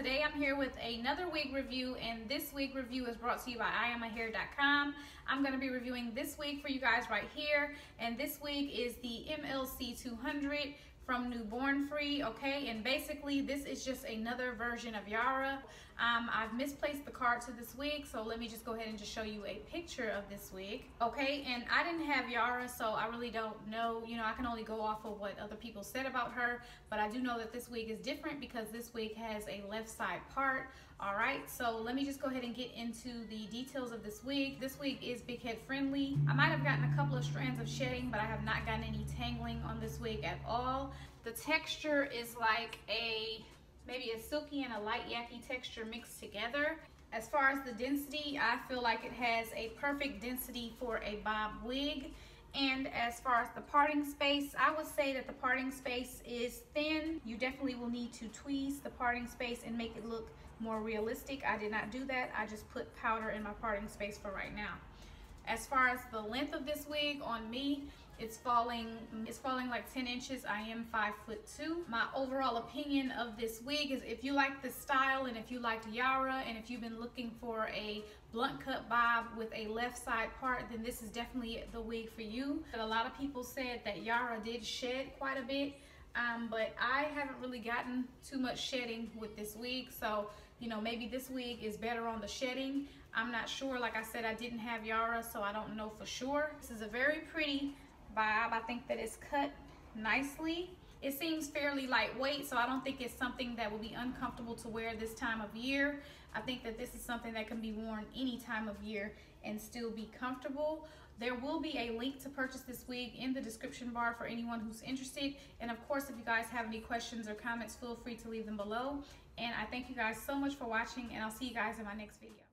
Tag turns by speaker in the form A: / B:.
A: today I'm here with another wig review and this wig review is brought to you by IamAhair.com. I'm going to be reviewing this wig for you guys right here and this wig is the MLC 200 from Newborn Free, okay? And basically, this is just another version of Yara. Um, I've misplaced the card to this wig, so let me just go ahead and just show you a picture of this wig, okay? And I didn't have Yara, so I really don't know. You know, I can only go off of what other people said about her, but I do know that this wig is different because this wig has a left side part, all right? So let me just go ahead and get into the details of this wig. This wig is big head friendly. I might have gotten a couple of strands of shedding, but I have not gotten any tangling on this wig at all. The texture is like a, maybe a silky and a light yaki texture mixed together. As far as the density, I feel like it has a perfect density for a bob wig. And as far as the parting space, I would say that the parting space is thin. You definitely will need to tweeze the parting space and make it look more realistic. I did not do that. I just put powder in my parting space for right now. As far as the length of this wig on me, it's falling, it's falling like 10 inches. I am five foot two. My overall opinion of this wig is if you like the style and if you liked Yara and if you've been looking for a blunt cut bob with a left side part, then this is definitely the wig for you. But a lot of people said that Yara did shed quite a bit. Um, but I haven't really gotten too much shedding with this wig. So, you know, maybe this wig is better on the shedding. I'm not sure. Like I said, I didn't have Yara, so I don't know for sure. This is a very pretty bob. I think that it's cut nicely. It seems fairly lightweight, so I don't think it's something that will be uncomfortable to wear this time of year. I think that this is something that can be worn any time of year and still be comfortable. There will be a link to purchase this wig in the description bar for anyone who's interested. And of course, if you guys have any questions or comments, feel free to leave them below. And I thank you guys so much for watching and I'll see you guys in my next video.